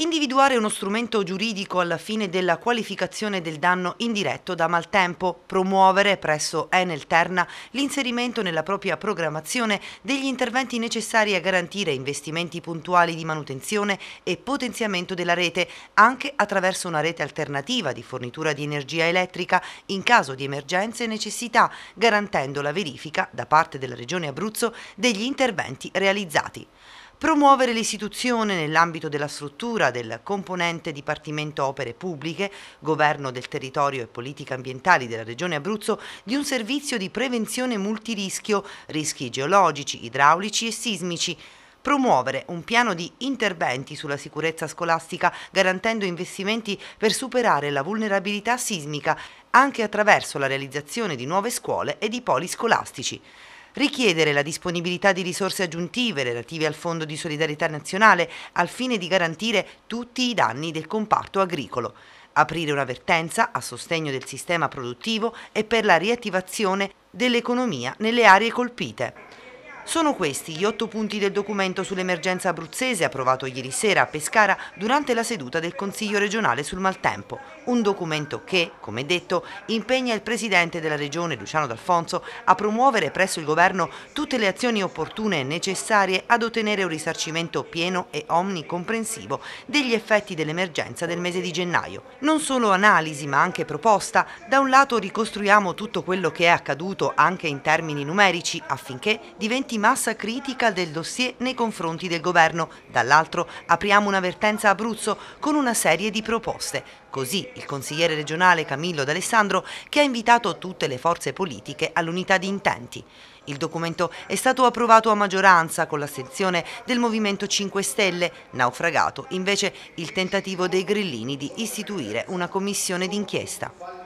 Individuare uno strumento giuridico alla fine della qualificazione del danno indiretto da maltempo, promuovere presso Enel Terna l'inserimento nella propria programmazione degli interventi necessari a garantire investimenti puntuali di manutenzione e potenziamento della rete, anche attraverso una rete alternativa di fornitura di energia elettrica in caso di emergenze e necessità, garantendo la verifica da parte della Regione Abruzzo degli interventi realizzati promuovere l'istituzione nell'ambito della struttura del componente Dipartimento Opere Pubbliche, Governo del Territorio e Politica Ambientali della Regione Abruzzo di un servizio di prevenzione multirischio, rischi geologici, idraulici e sismici, promuovere un piano di interventi sulla sicurezza scolastica garantendo investimenti per superare la vulnerabilità sismica anche attraverso la realizzazione di nuove scuole e di poli scolastici richiedere la disponibilità di risorse aggiuntive relative al Fondo di solidarietà nazionale al fine di garantire tutti i danni del comparto agricolo, aprire un'avvertenza a sostegno del sistema produttivo e per la riattivazione dell'economia nelle aree colpite. Sono questi gli otto punti del documento sull'emergenza abruzzese approvato ieri sera a Pescara durante la seduta del Consiglio regionale sul maltempo. Un documento che, come detto, impegna il Presidente della Regione Luciano D'Alfonso a promuovere presso il Governo tutte le azioni opportune e necessarie ad ottenere un risarcimento pieno e omnicomprensivo degli effetti dell'emergenza del mese di gennaio. Non solo analisi ma anche proposta, da un lato ricostruiamo tutto quello che è accaduto anche in termini numerici affinché diventi massa critica del dossier nei confronti del governo, dall'altro apriamo un'avvertenza a Abruzzo con una serie di proposte. Così il consigliere regionale Camillo D'Alessandro che ha invitato tutte le forze politiche all'unità di intenti. Il documento è stato approvato a maggioranza con l'astensione del Movimento 5 Stelle, naufragato invece il tentativo dei grillini di istituire una commissione d'inchiesta.